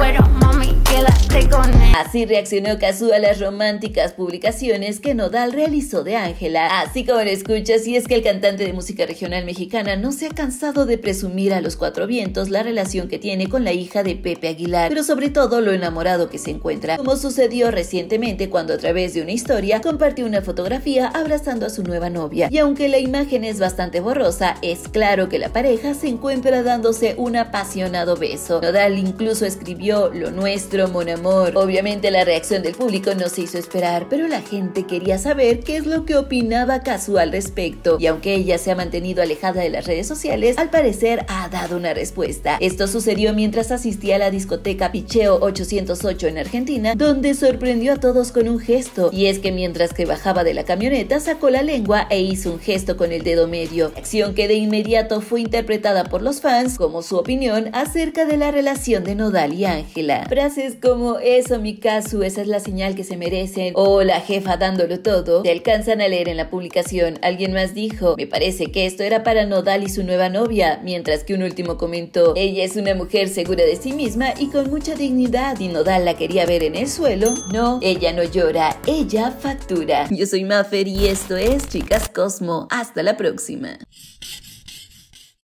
cuero más. Así reaccionó Kazu a las románticas publicaciones que Nodal realizó de Ángela. Así como lo escuchas, y es que el cantante de música regional mexicana no se ha cansado de presumir a los cuatro vientos la relación que tiene con la hija de Pepe Aguilar, pero sobre todo lo enamorado que se encuentra, como sucedió recientemente cuando a través de una historia compartió una fotografía abrazando a su nueva novia. Y aunque la imagen es bastante borrosa, es claro que la pareja se encuentra dándose un apasionado beso. Nodal incluso escribió lo nuestro, mon amor. Obviamente la reacción del público no se hizo esperar, pero la gente quería saber qué es lo que opinaba Kazu al respecto. Y aunque ella se ha mantenido alejada de las redes sociales, al parecer ha dado una respuesta. Esto sucedió mientras asistía a la discoteca Picheo 808 en Argentina, donde sorprendió a todos con un gesto. Y es que mientras que bajaba de la camioneta, sacó la lengua e hizo un gesto con el dedo medio, acción que de inmediato fue interpretada por los fans como su opinión acerca de la relación de Nodal y Ángela. Frases como eso mi caso, esa es la señal que se merecen, o la jefa dándolo todo, se alcanzan a leer en la publicación. Alguien más dijo, me parece que esto era para Nodal y su nueva novia, mientras que un último comentó, ella es una mujer segura de sí misma y con mucha dignidad, y Nodal la quería ver en el suelo. No, ella no llora, ella factura. Yo soy Maffer y esto es Chicas Cosmo. Hasta la próxima.